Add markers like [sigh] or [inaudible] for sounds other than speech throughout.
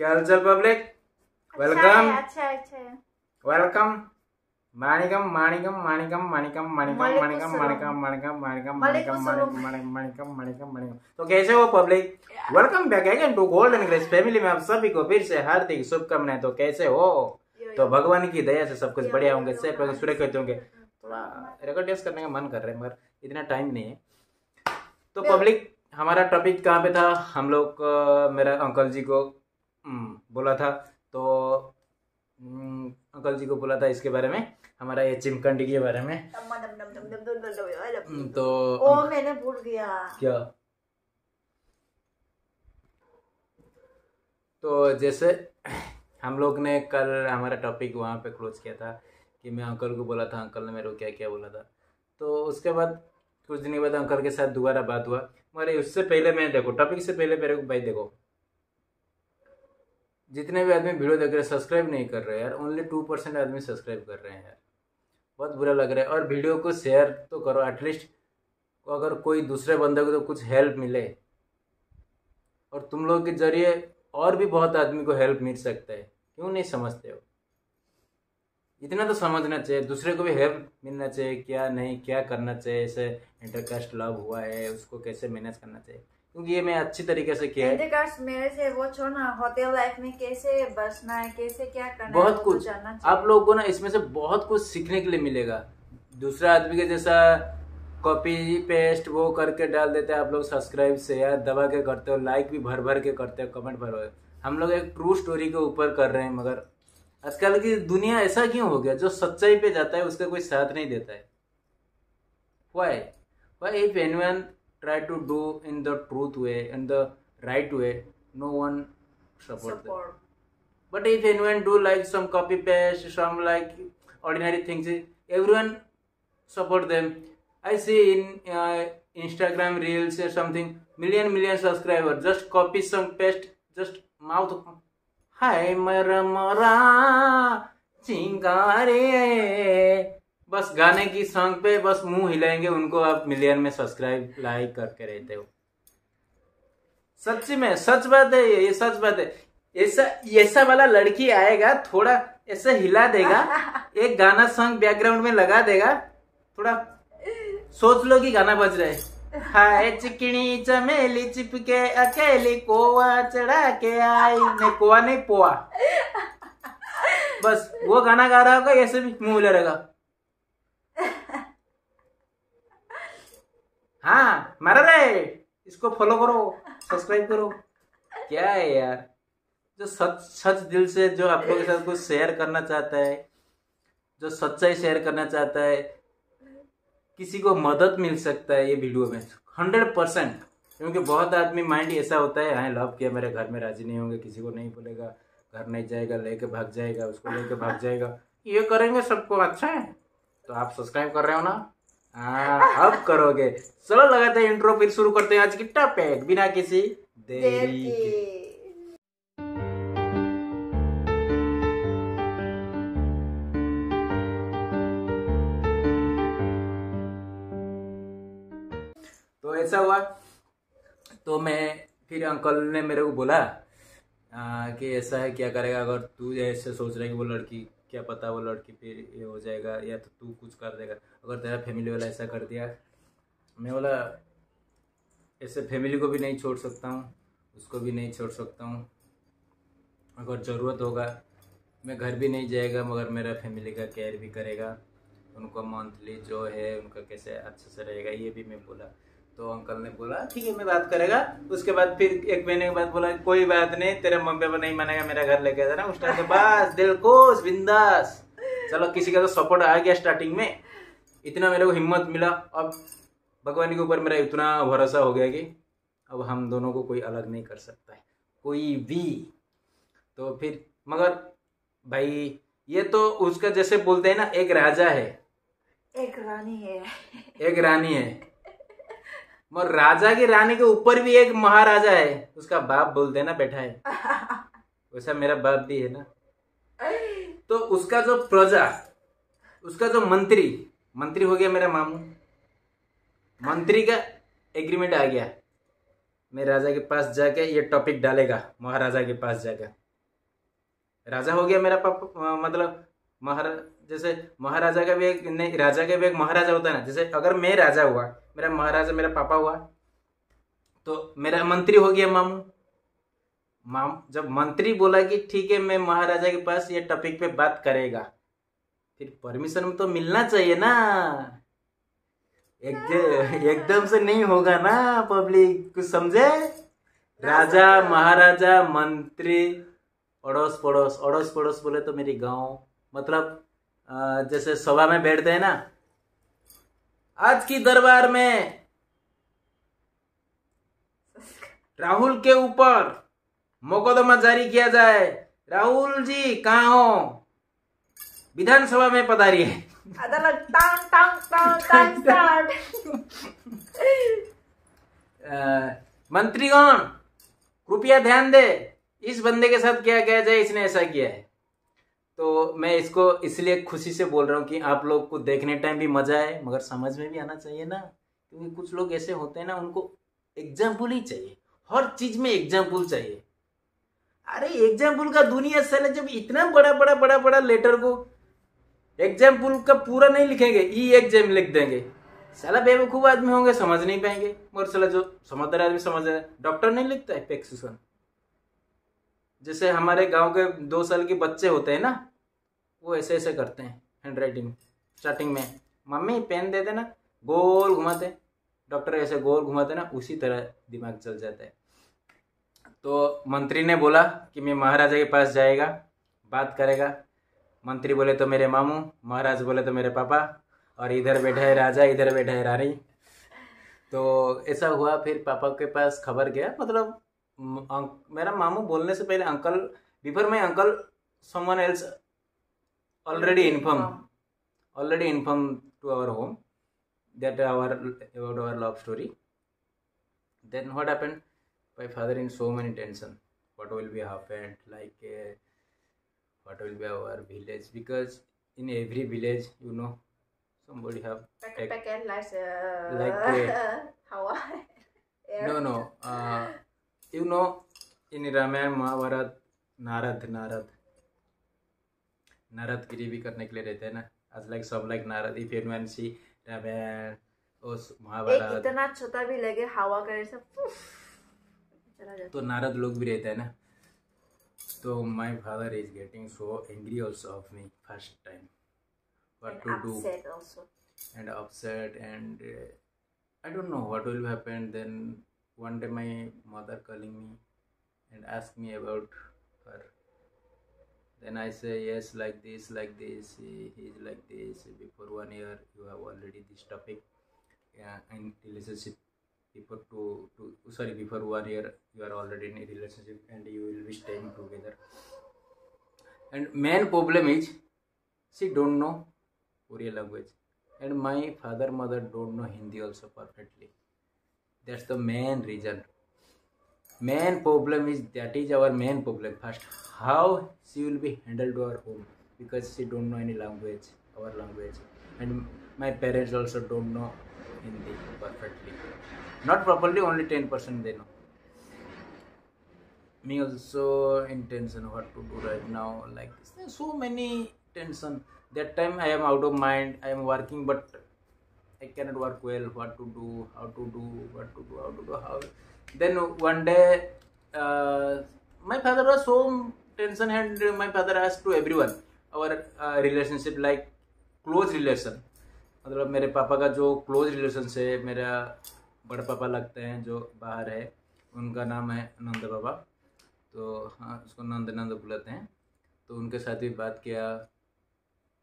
क्या हालचाल पब्लिक? अच्छा वेलकम अच्छा अच्छा वेलकम माणिकम माणिकम माणिकम माणिकम माणिकम माणिकम। माणिकम माणिकम माणिकम माणिकम कुसुम। माणिकम माणिकम माणिकम माणिकम तो कैसे हो public? Welcome back again to golden English family में आप सभी को फिर से हार्दिक शुभकामनाएँ। तो कैसे हो? तो भगवान की दया से सब कुछ बढ़िया होंगे से सुरक्षित होंगे थोड़ा रिकॉर्ड करने का मन कर रहा है मगर इतना टाइम नहीं है। तो पब्लिक हमारा टॉपिक कहाँ पे था? हम लोग मेरा अंकल जी को बोला था। तो हम्म, अंकल जी को बोला था इसके बारे में हमारा ये चिमकंडी के बारे में। हम्म, तो ओ मैंने भूल गया। क्या? तो जैसे हम लोग ने कल हमारा टॉपिक वहाँ पे क्लोज किया था कि मैं अंकल को बोला था अंकल ने मेरे को क्या क्या बोला था। तो उसके बाद कुछ दिन के बाद अंकल के साथ दोबारा बात हुआ। मगर उससे पहले मैं देखो टॉपिक से पहले मेरे को भाई देखो जितने भी आदमी वीडियो देख रहे हैं सब्सक्राइब नहीं कर रहे यार। ओनली टू परसेंट आदमी सब्सक्राइब कर रहे हैं यार। बहुत बुरा लग रहा है। और वीडियो को शेयर तो करो एटलीस्ट अगर कोई दूसरे बंदे को तो कुछ हेल्प मिले। और तुम लोग के ज़रिए और भी बहुत आदमी को हेल्प मिल सकता है। क्यों नहीं समझते हो? इतना तो समझना चाहिए। दूसरे को भी हेल्प मिलना चाहिए, क्या नहीं, क्या करना चाहिए ऐसे इंटरकास्ट लव हुआ है, उसको कैसे मैनेज करना चाहिए। क्योंकि ये मैं अच्छी तरीके से किया है। मेरे से वो छोड़ना होटल लाइफ में कैसे बसना है कैसे क्या करना बहुत तो कुछ। आप लोगों को ना इसमें से बहुत कुछ सीखने के लिए मिलेगा। दूसरा आदमी के जैसा कॉपी पेस्ट वो करके डाल देते हैं आप लोग सब्सक्राइब शेयर दबा के करते हो लाइक भी भर भर के करते हो कमेंट भर भर। हम लोग एक ट्रू स्टोरी के ऊपर कर रहे हैं मगर आजकल की दुनिया ऐसा क्यों हो गया? जो सच्चाई पे जाता है उसका कोई साथ नहीं देता है। Why why if anyone try to do in the truth way in the right way no one support, support. Them. but if anyone do like some copy paste some like ordinary things everyone support them i see in uh, instagram reels or something million million subscribers just copy some paste just mouth hi maramara chingare बस गाने की song पे बस मुँह हिलाएँगे उनको आप million में subscribe like करके रहते हो। सच्ची में सच बात है ये सच बात है। ऐसा ऐसा वाला लड़की आएगा थोड़ा ऐसे हिला देगा [laughs] एक गाना सॉन्ग बैकग्राउंड में लगा देगा थोड़ा सोच लो कि गाना बज रहा है। हाय चिकनी चमेली चिपके अकेली कोवा चढ़ा के आई नहीं कोवा नहीं पोआ बस वो गाना गा रहा होगा ऐसे भी मुँह हिला रहेगा। [laughs] हाँ मारा रे इसको फॉलो करो सब्सक्राइब करो। क्या है यार? जो सच सच दिल से जो आप लोगों के साथ कुछ शेयर करना चाहता है, जो सच्चाई शेयर करना चाहता है, किसी को मदद मिल सकता है ये वीडियो में। हंड्रेड परसेंट क्योंकि बहुत आदमी माइंड ऐसा होता है हाँ लव किया, मेरे घर में राज़ी नहीं होंगे, किसी को नहीं बोलेगा, घर नहीं जाएगा, लेके भाग जाएगा, उसको लेके भाग जाएगा। ये करेंगे सबको अच्छा है। तो आप सब्सक्राइब कर रहे हो ना? हाँ अब करोगे। चलो लगाते हैं इंट्रो फिर शुरू करते हैं आज की टॉपिक बिना किसी देरी के। तो ऐसा हुआ। तो मैं फिर अंकल ने मेरे को बोला आ, कि ऐसा है क्या करेगा अगर तू ऐसे सोच रहा है कि वो लड़की क्या पता वो लड़की फिर ये हो जाएगा या तो तू कुछ कर देगा। अगर तेरा फैमिली वाला ऐसा कर दिया, मैं बोला, ऐसे फैमिली को भी नहीं छोड़ सकता हूँ, उसको भी नहीं छोड़ सकता हूँ। अगर ज़रूरत होगा, मैं घर भी नहीं जाएगा, मगर मेरा फैमिली का केयर भी करेगा। उनको मंथली जो है, उनका कैसे अच्छे से रहेगा, ये भी मैं बोला। तो अंकल ने बोला ठीक है मैं बात करेगा। उसके बाद फिर एक महीने के बाद बोला कोई बात नहीं तेरे मम्मी पापा नहीं मानेगा मेरा घर लेके जाना। उस टाइम बस दिल खुश बिंदास। चलो किसी का तो सपोर्ट आ गया स्टार्टिंग में। इतना मेरे को हिम्मत मिला। अब भगवान के ऊपर मेरा इतना भरोसा हो गया कि अब हम दोनों को कोई अलग नहीं कर सकता है। कोई भी। तो फिर मगर भाई ये तो उसका जैसे बोलते हैं ना एक राजा है। एक रानी है। एक रानी है। मगर राजा की रानी के ऊपर भी एक महाराजा है उसका बाप बोलते हैं ना बैठा है। [laughs] वैसा मेरा बाप भी है ना। तो उसका जो प्रजा उसका जो मंत्री मंत्री हो गया मेरा मामू। मंत्री का एग्रीमेंट आ गया। मैं राजा के पास जाके ये टॉपिक डालेगा महाराजा के पास जाकर राजा हो गया मेरा पापा मतलब महाराज जैसे महाराजा का भी एक नहीं राजा का भी एक महाराजा होता है ना जैसे अगर मैं राजा हुआ मेरा महाराजा मेरा पापा हुआ तो मेरा मंत्री हो गया मामू। माम जब मंत्री बोला कि ठीक है मैं महाराजा के पास ये टॉपिक पे बात करेगा फिर परमिशन तो मिलना चाहिए ना। एक, एकदम से नहीं होगा ना पब्लिक कुछ समझे? राजा महाराजा मंत्री अड़ोस पड़ोस अड़ोस पड़ोस बोले तो मेरी गाँव मतलब जैसे सभा में बैठते हैं ना। आज की दरबार में राहुल के ऊपर मुकदमा जारी किया जाए। राहुल जी कहाँ हो? विधानसभा में पधारिए। अदालत टांग टांग टांग टांग। अ, मंत्रीगण कृपया ध्यान दे इस बंदे के साथ क्या किया जाए इसने ऐसा किया है। तो मैं इसको इसलिए खुशी से बोल रहा हूँ कि आप लोग को देखने टाइम भी मज़ा आए, मगर समझ में भी आना चाहिए ना। क्योंकि कुछ लोग ऐसे होते हैं ना, उनको एग्ज़ाम्पल ही चाहिए। हर चीज़ में एग्ज़ाम्पल चाहिए। अरे एग्ज़ाम्पल का दुनिया साले जब इतना बड़ा बड़ा बड़ा बड़ा लेटर को एग्ज़ाम्पल का पूरा नहीं लिखेंगे ई एग्ज़ाम लिख देंगे। साला बेवकूफ़ आदमी होंगे, समझ नहीं पाएँगे। और साला जो समझदार आदमी समझ रहे डॉक्टर नहीं लिखता है पेक्सिसन जैसे हमारे गाँव के दो साल के बच्चे होते हैं ना, वो ऐसे ऐसे करते हैं हैंड राइटिंग स्टार्टिंग में। मम्मी पेन दे देना, गोल घुमाते। डॉक्टर ऐसे गोल घुमाते ना, उसी तरह दिमाग चल जाता है। तो मंत्री ने बोला कि मैं महाराजा के पास जाएगा, बात करेगा। मंत्री बोले तो मेरे मामू, महाराज बोले तो मेरे पापा, और इधर बैठा है राजा, इधर बैठा है रानी। तो ऐसा हुआ, फिर पापा के पास खबर गया मतलब मेरा मामू बोलने से पहले uncle before my uncle someone else already inform already inform to our home that our about our love story then what happen my father in so many tension what will be happened like what will be our village because in every village you know Somebody have packet, packet, uh, like, uh, [laughs] like no no [laughs] uh, you know in Ramayana Mahabharata Narad Narad Narad गिरी भी करने के लिए रहते हैं ना। आज like सब like Narad if anyone see Ramayana उस महाभारत इतना छोटा भी लगे हवा करे से पुफ, तो नारद लोग भी रहते हैं ना। तो my father is getting so angry also of me first time what to and do? upset also and upset and uh, i don't know what will happen then one day my mother calling me and ask me about her. Then i say yes like this like this he is like this. Before one year you have already this topic. Yeah, in relationship before two, two sorry before one year you are already in a relationship and you will be staying together. And main problem is she don't know Oriya language. And my father mother don't know hindi also perfectly that's the main reason. Main problem is that is our main problem. First how she will be handled to our home? Because she don't know any language our language. And my parents also don't know hindi perfectly. Not properly only 10% they know. Me also in tension what to do right now like so many tension. That time i am out of mind i am working but i cannot work well what to do how to do what to do how to do how then one day uh, my father was so tension and my father asked to everyone our uh, relationship like close relation मतलब मेरे पापा का जो close relation से मेरा बड़े पापा लगते हैं जो बाहर है उनका नाम है नंद पापा तो हाँ उसको नंद नंद बुलाते हैं तो उनके साथ भी बात किया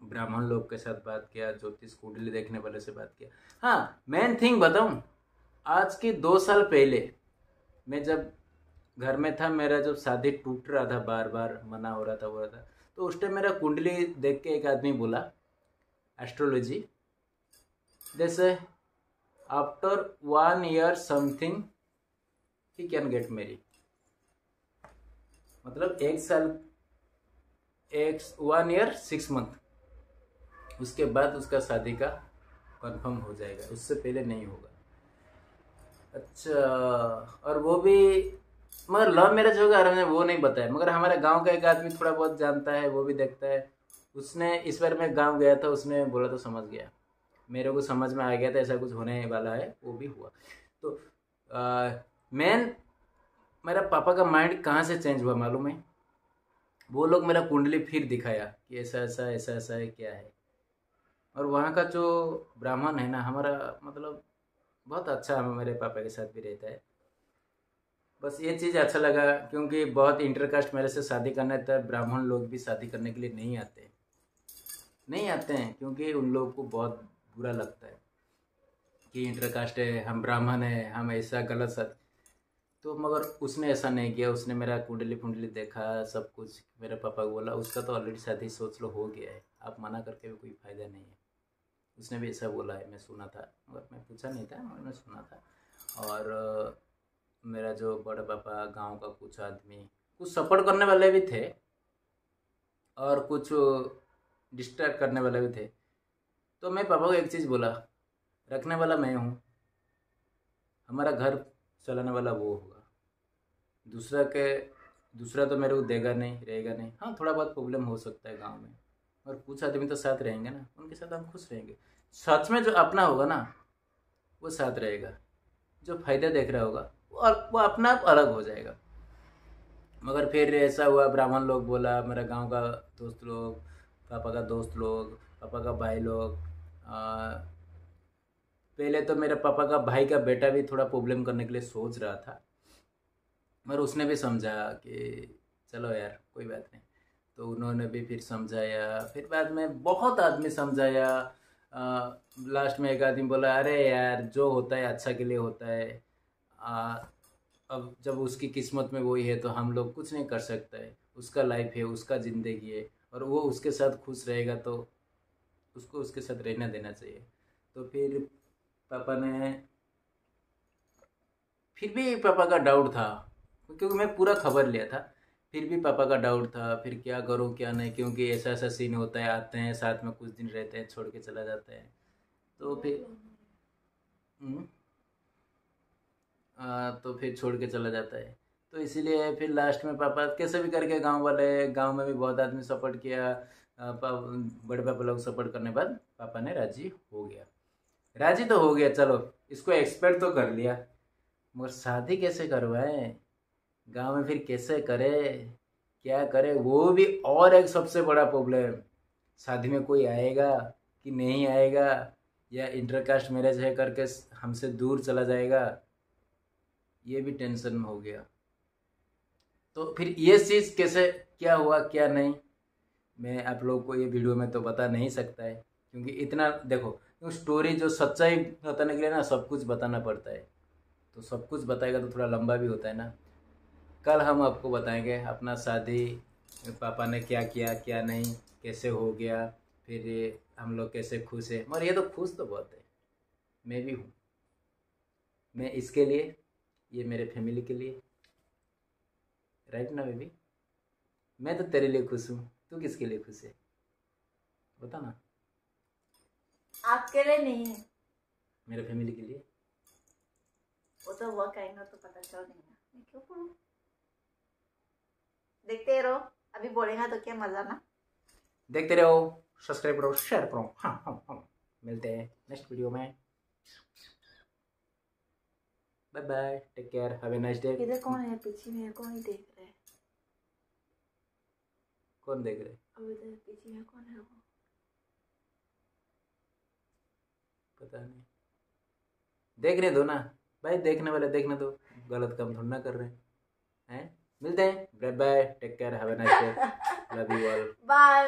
ब्राह्मण लोग के साथ बात किया, ज्योतिष कुंडली देखने वाले से बात किया। हाँ मेन थिंग बताऊँ, आज के दो साल पहले मैं जब घर में था, मेरा जब शादी टूट रहा था बार बार मना हो रहा था हो रहा था तो उस टाइम मेरा कुंडली देख के एक आदमी बोला एस्ट्रोलॉजी जैसे after one year something he can get marry मतलब एक साल, एक वन ईयर सिक्स मंथ उसके बाद उसका शादी का कंफर्म हो जाएगा। उससे पहले नहीं होगा। अच्छा और वो भी, मगर लव मैरिज होगा हमने वो नहीं बताया मगर हमारे गाँव का एक आदमी थोड़ा बहुत जानता है, वो भी देखता है। उसने इस बार मैं गाँव गया था, उसने बोला तो समझ गया। मेरे को समझ में आ गया था, ऐसा कुछ होने वाला है, वो भी हुआ। तो मैन मेरा पापा का माइंड कहाँ से चेंज हुआ मालूम है? वो लोग मेरा कुंडली फिर दिखाया कि ऐसा ऐसा ऐसा ऐसा है, क्या है। और वहाँ का जो ब्राह्मण है ना, हमारा मतलब बहुत अच्छा मेरे पापा के साथ भी रहता है। बस ये चीज़ अच्छा लगा क्योंकि बहुत इंटरकास्ट मेरे से शादी करने तक ब्राह्मण लोग भी शादी करने के लिए नहीं आते नहीं आते हैं क्योंकि उन लोगों को बहुत बुरा लगता है कि इंटरकास्ट है, हम ब्राह्मण है, हम ऐसा गलत साथ तो मगर उसने ऐसा नहीं किया, उसने मेरा कुंडली कुंडली देखा, सब कुछ मेरे पापा को बोला, उसका तो ऑलरेडी शादी सोच लो हो गया है, आप मना करके भी कोई फ़ायदा नहीं है। उसने भी ऐसा बोला है, मैं सुना था, मगर मैं पूछा नहीं था, मगर मैं सुना था। और मेरा जो बड़े पापा गाँव का कुछ आदमी, कुछ सपोर्ट करने वाले भी थे और कुछ डिस्ट्रैक्ट करने वाले भी थे। तो मैं पापा को एक चीज़ बोला, रखने वाला मैं हूँ, हमारा घर चलाने वाला वो होगा। दूसरा के, दूसरा तो मेरे को देगा नहीं, रहेगा नहीं। हाँ थोड़ा बहुत प्रॉब्लम हो सकता है गाँव में। और कुछ आदमी तो साथ रहेंगे ना? उनके साथ हम खुश रहेंगे। सच में जो अपना होगा ना, वो साथ रहेगा। जो फ़ायदा देख रहा होगा वो वो अपना आप अलग हो जाएगा। मगर फिर ऐसा हुआ, ब्राह्मण लोग बोला, मेरा गाँव का दोस्त लोग, पापा का दोस्त लोग, पापा का भाई लोग पहले तो मेरे पापा का भाई का बेटा भी थोड़ा प्रॉब्लम करने के लिए सोच रहा था। मगर उसने भी समझा कि, चलो यार, कोई बात नहीं। तो उन्होंने भी फिर समझाया। फिर बाद में बहुत आदमी समझाया। लास्ट में एक आदमी बोला अरे यार जो होता है अच्छा के लिए होता है। आ, अब जब उसकी किस्मत में वही है तो हम लोग कुछ नहीं कर सकते। है उसका लाइफ है उसका ज़िंदगी है और वो उसके साथ खुश रहेगा तो उसको उसके साथ रहना देना चाहिए। तो फिर पापा ने फिर भी पापा का डाउट था क्योंकि मैं पूरा खबर लिया था। फिर भी पापा का डाउट था फिर क्या करूँ क्या नहीं क्योंकि ऐसा ऐसा सीन होता है आते हैं साथ में कुछ दिन रहते हैं छोड़ के चला जाता है। तो फिर हम्म, आ, तो फिर छोड़ के चला जाता है। तो इसीलिए फिर लास्ट में पापा कैसे भी करके गाँव वाले गाँव में भी बहुत आदमी सपोर्ट किया। बड़े पापा लोग सपोर्ट करने बाद पापा ने राज़ी हो गया। राज़ी तो हो गया चलो इसको एक्सपेक्ट तो कर लिया मगर शादी कैसे करवाए? गाँव में फिर कैसे करे, क्या करे, वो भी और एक सबसे बड़ा प्रॉब्लम शादी में कोई आएगा कि नहीं आएगा, या इंटरकास्ट मैरिज है करके हमसे दूर चला जाएगा, ये भी टेंशन में हो गया। तो फिर ये चीज़ कैसे, क्या हुआ, क्या नहीं, मैं आप लोगों को ये वीडियो में तो बता नहीं सकता है, क्योंकि इतना, देखो स्टोरी जो सच्चाई बताने के लिए ना सब कुछ बताना पड़ता है। तो सब कुछ बताएगा तो थोड़ा लंबा भी होता है ना। कल हम आपको बताएँगे अपना शादी पापा ने क्या किया क्या नहीं कैसे हो गया फिर हम लोग कैसे खुश है। मगर ये तो खुश तो बहुत है। मैं भी हूँ। मैं इसके लिए ये मेरे फैमिली के लिए। राइट ना बेबी मैं तो तेरे लिए खुश हूँ। तू किसके लिए खुश है? बता ना। आपके लिए नहीं है। मेरे फैमिली के लिए? वो तो हुआ कहेंगे तो पता चल मैं क्यों देखते रहो अभी बोलेगा तो क्या मज़ा ना देखते रहो सब्सक्राइब करो शेयर करो हाँ हाँ हाँ मिलते हैं नेक्स्ट वीडियो में bye bye take care have a nice day इधर कौन है पीछे मेरे को नहीं देख रहे कौन देख रहे अब इधर पीछे में कौन है वो पता नहीं देखने दो ना भाई देखने वाले देखने दो गलत काम थोड़ा ना कर रहे हैं हैं मिलते हैं। Bye bye take care have a nice day love you all bye